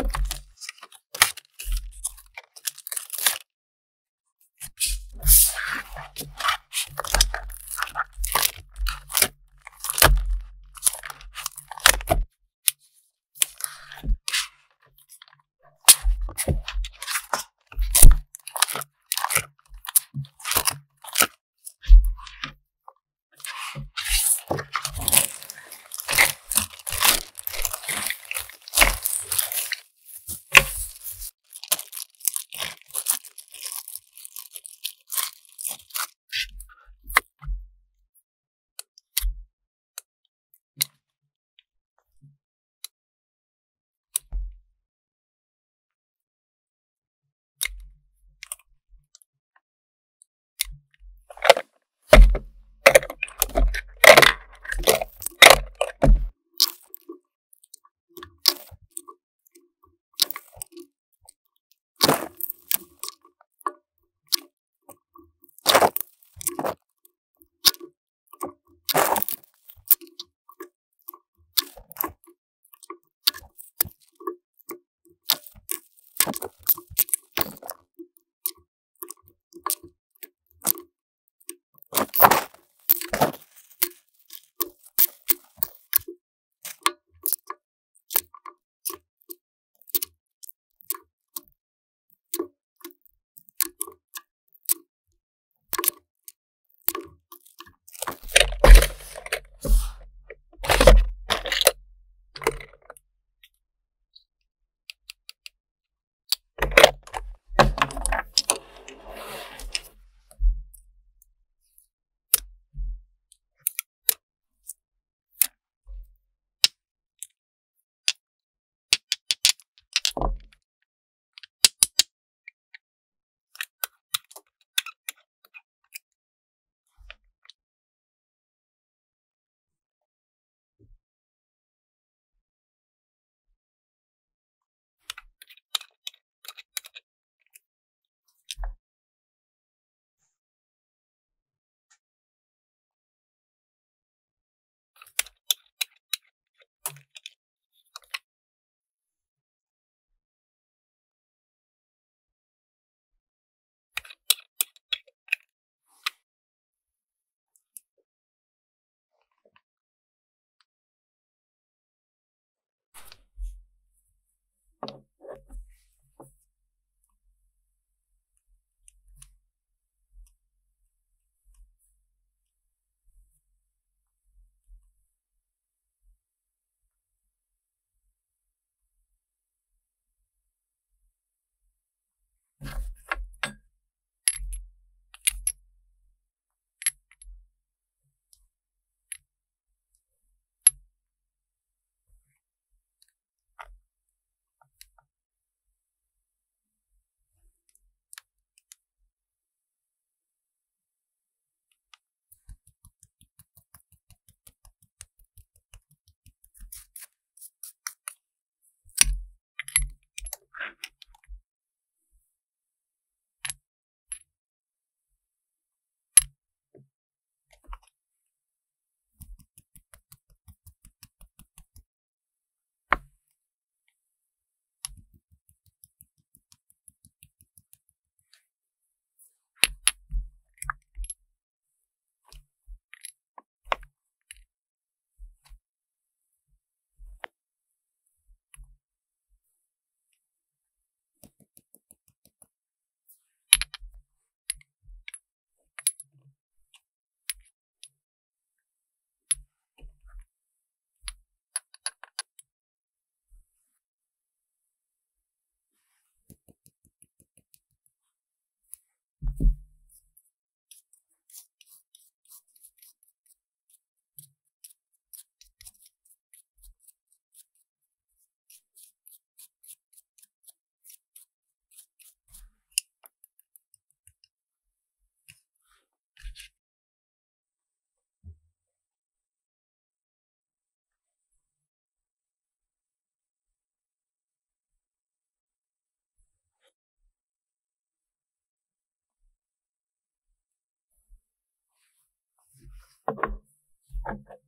you Thank you.